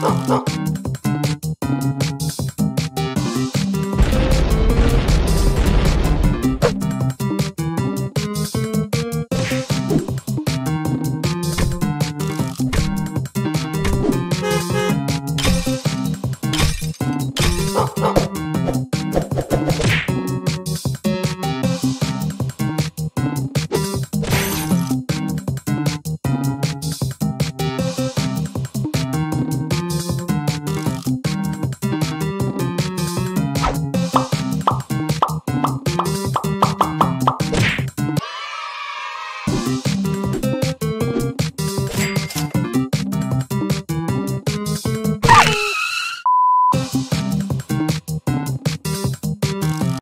Oh, oh, oh.